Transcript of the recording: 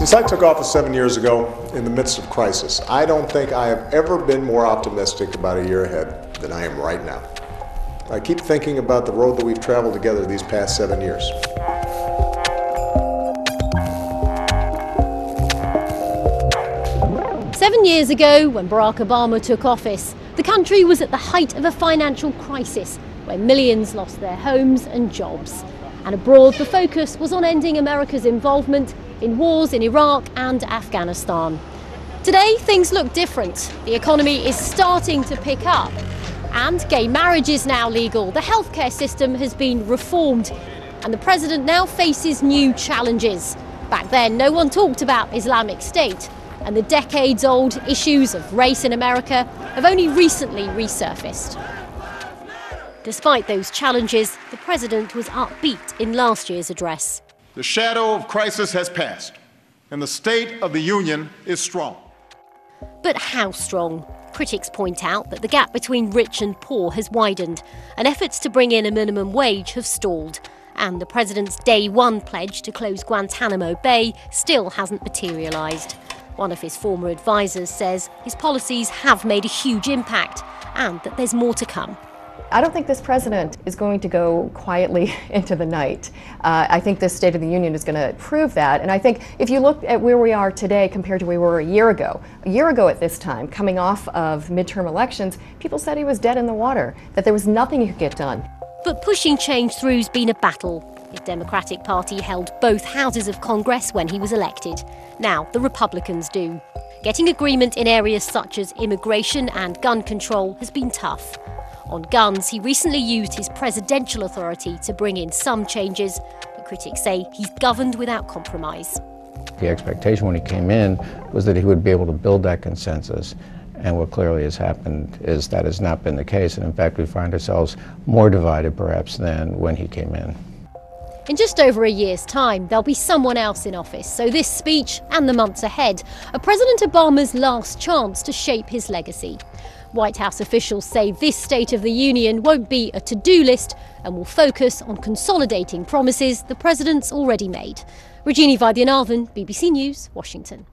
Since I took office seven years ago in the midst of crisis, I don't think I have ever been more optimistic about a year ahead than I am right now. I keep thinking about the road that we've traveled together these past seven years. Seven years ago, when Barack Obama took office, the country was at the height of a financial crisis where millions lost their homes and jobs. And abroad, the focus was on ending America's involvement in wars in Iraq and Afghanistan. Today, things look different. The economy is starting to pick up. And gay marriage is now legal. The healthcare system has been reformed. And the president now faces new challenges. Back then, no one talked about Islamic State. And the decades old issues of race in America have only recently resurfaced. Despite those challenges, the president was upbeat in last year's address. The shadow of crisis has passed, and the state of the union is strong. But how strong? Critics point out that the gap between rich and poor has widened, and efforts to bring in a minimum wage have stalled. And the president's day one pledge to close Guantanamo Bay still hasn't materialised. One of his former advisers says his policies have made a huge impact and that there's more to come. I don't think this president is going to go quietly into the night. Uh, I think this State of the Union is going to prove that. And I think if you look at where we are today compared to where we were a year ago, a year ago at this time, coming off of midterm elections, people said he was dead in the water, that there was nothing he could get done. But pushing change through's been a battle. The Democratic Party held both houses of Congress when he was elected. Now the Republicans do. Getting agreement in areas such as immigration and gun control has been tough. On guns, he recently used his presidential authority to bring in some changes, but critics say he's governed without compromise. The expectation when he came in was that he would be able to build that consensus. And what clearly has happened is that has not been the case. And in fact, we find ourselves more divided perhaps than when he came in. In just over a year's time, there'll be someone else in office, so this speech and the months ahead are President Obama's last chance to shape his legacy. White House officials say this State of the Union won't be a to do list and will focus on consolidating promises the president's already made. Rajini Vaidyanathan, BBC News, Washington.